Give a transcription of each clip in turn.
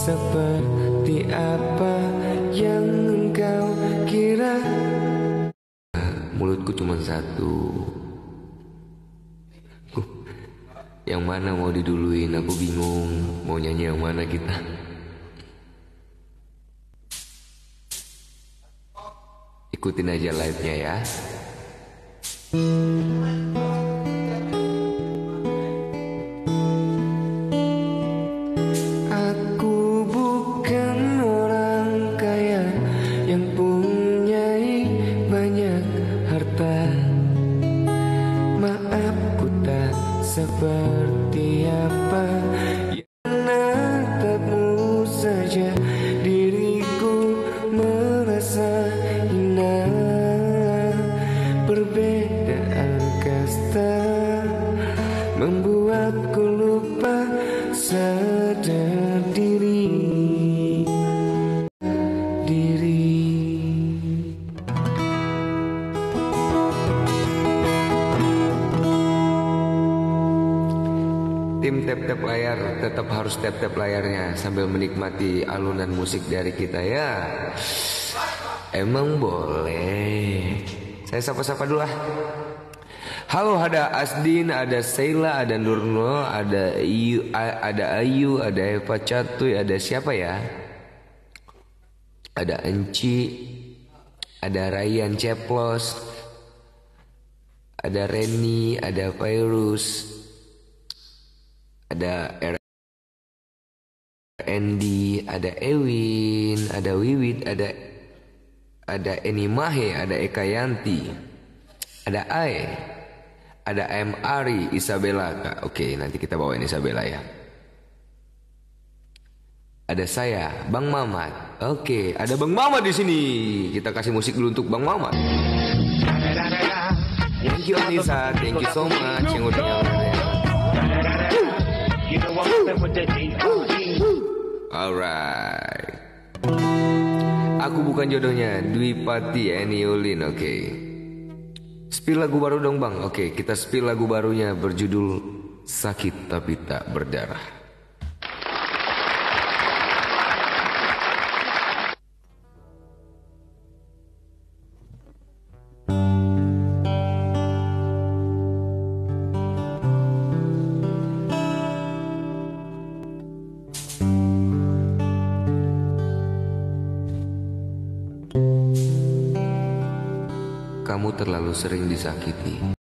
seperti apa yang engkau kira? Mulutku cuma satu. Yang mana mau diduluin? Aku bingung Mau nyanyi yang mana kita. Ikutin aja live-nya ya Tap-tap layar tetap harus tap-tap layarnya sambil menikmati alunan musik dari kita ya. Emang boleh. Saya sapa-sapa dulu lah. Halo ada Asdin, ada Sheila, ada Nurno, ada Ayu, ada Ayu, ada Eva Catuy, ada siapa ya? Ada Enci, ada Ryan Ceplos, ada Reni, ada Virus, ada Andy, ada Ewin, ada Wiwit, ada ada Eni Mahe, ada Eka Yanti, ada Ai, ada M Ari, Isabella. Kak. Oke, nanti kita bawain Isabella ya. Ada saya, Bang Mamat. Oke, ada Bang Mamat di sini. Kita kasih musik dulu untuk Bang Mamat. Thank you Anissa, thank you so much yang udah. Alright. Aku bukan jodohnya, Dwi Pati Eniolin, oke. Spill lagu baru dong bang, oke. Kita spill lagu barunya berjudul Sakit Tapi Tak Berdarah. Kamu terlalu sering disakiti.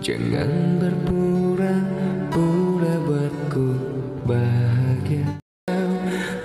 Jangan berpura-pura buatku bahagia. Kau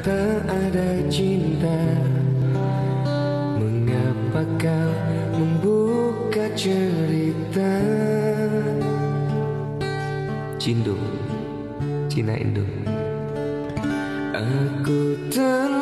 tak ada cinta. Mengapa kau membuka cerita? Cindo Cina Indo. Aku terluka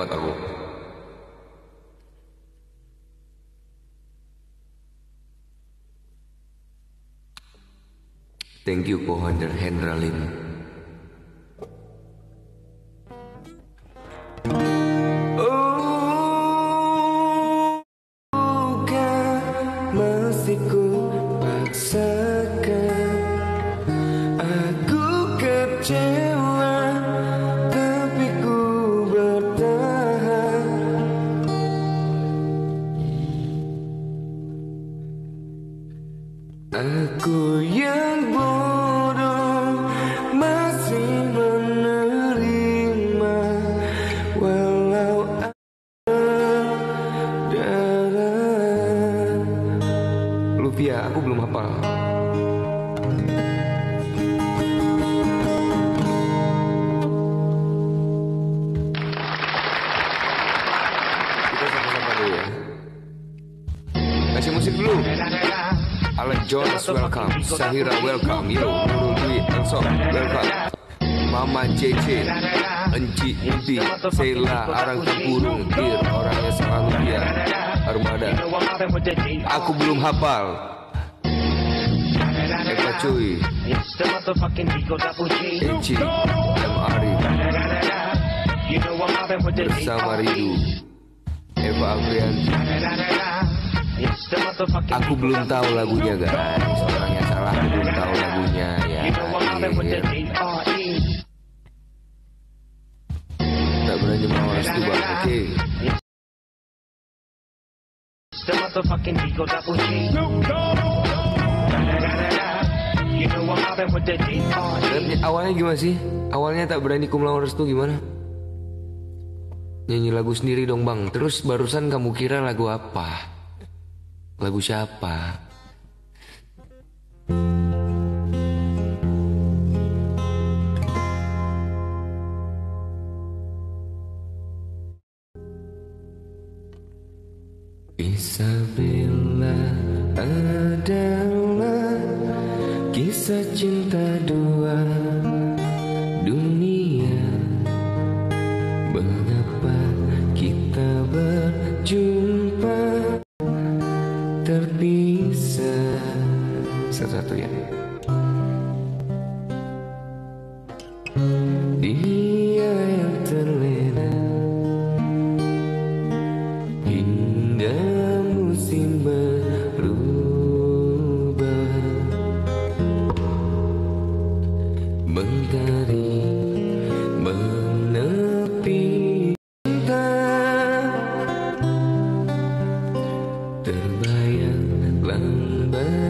berbuat aku. Thank you, Kohander Hendralin. Jones welcome, Sahira welcome, Yo, Nurul Dwi welcome, Mama CC, Enci Impi, Sheila, Arang Tempurung, Dir, orangnya selalu dia, Armada. Aku belum hafal. Eva Cuy, Enci, M. Arif, bersama Ridu, Eva Aprianti. Aku belum tahu lagunya guys Orang yang salah aku belum tahu lagunya ya. Tak berani mau restu bang Oke awalnya gimana sih? Awalnya tak berani ku melawan restu gimana? Nyanyi lagu sendiri dong bang Terus barusan kamu kira lagu apa? Lagu siapa? Isabella adalah kisah cinta dua were